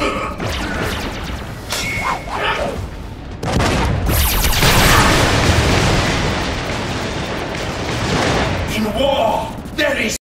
In war, there is